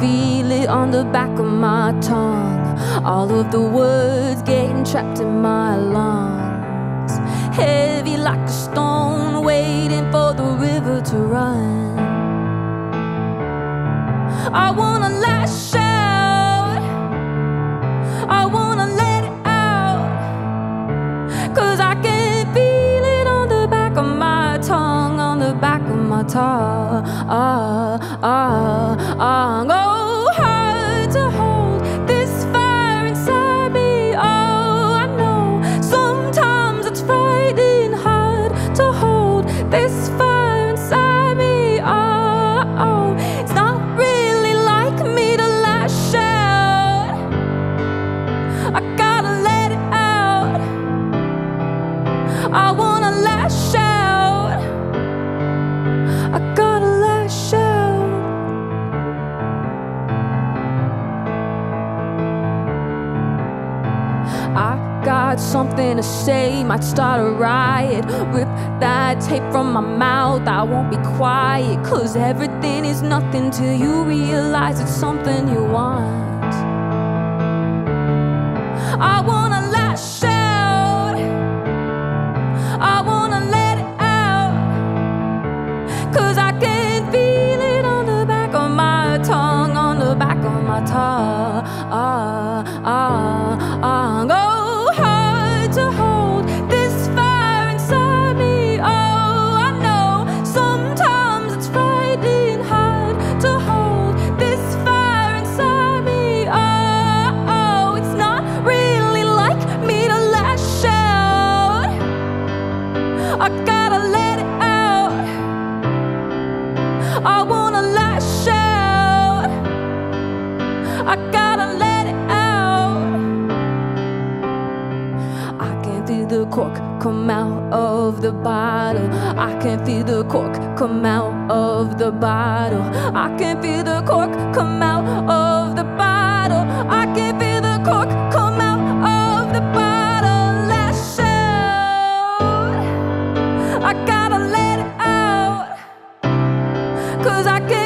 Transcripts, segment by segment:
feel it on the back of my tongue. All of the words getting trapped in my lungs. Heavy like a stone, waiting for the river to run. I wanna lash out. I wanna let it out. Cause I can feel it on the back of my tongue, on the back of my tongue. Ah, I got something to say, might start a riot. Rip that tape from my mouth, I won't be quiet. Cause everything is nothing till you realize it's something you want. I wanna lash out. I wanna let it out. Cause I can feel it on the back of my tongue, on the back of my tongue. Ah, ah, ah. I gotta let it out. I wanna out. I gotta let it out. I can feel the cork come out of the bottle. I can feel the cork come out of the bottle. I can feel the cork come out of the bottle. I can feel gotta let it out. Cause I can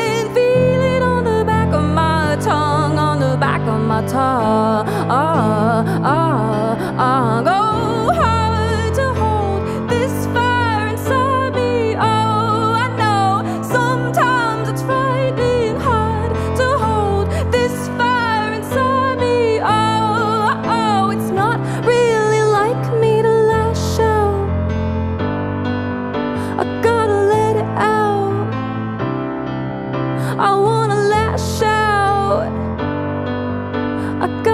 아까